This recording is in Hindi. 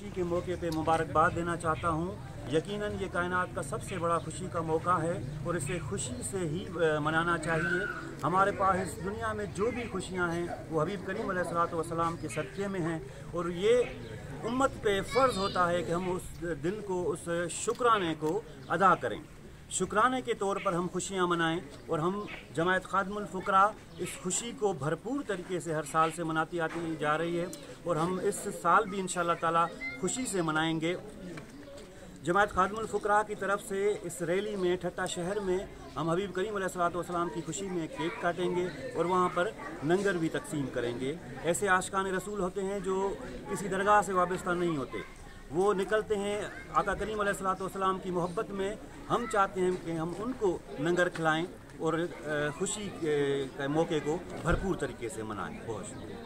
खुशी के मौके पे मुबारकबाद देना चाहता हूँ। यकीनन ये कायनात का सबसे बड़ा खुशी का मौका है और इसे खुशी से ही मनाना चाहिए। हमारे पास इस दुनिया में जो भी खुशियाँ हैं, वो हबीब करीम वसलाम के सदक़े में हैं और ये उम्मत पे फ़र्ज़ होता है कि हम उस दिन को, उस शुक्राने को अदा करें। शुक्राने के तौर पर हम खुशियाँ मनाएँ और हम जमायत ख़ादमफ़करा इस खुशी को भरपूर तरीके से हर साल से मनाती आती जा रही है और हम इस साल भी इन ताला खुशी से मनाएँगे। जमायत ख़ादमफ़करा की तरफ़ से इस रैली में, ठट्टा शहर में हम हबीब करीम सलाम की खुशी में केक काटेंगे और वहाँ पर लंगर भी तकसीम करेंगे। ऐसे आशकान रसूल होते हैं जो किसी दरगाह से वाबस्ता नहीं होते। वो निकलते हैं आका करीम सलाम की मोहब्बत में। हम चाहते हैं कि हम उनको लंगर खिलाएँ और खुशी के मौके को भरपूर तरीके से मनाएँ। बहुत शुक्रिया।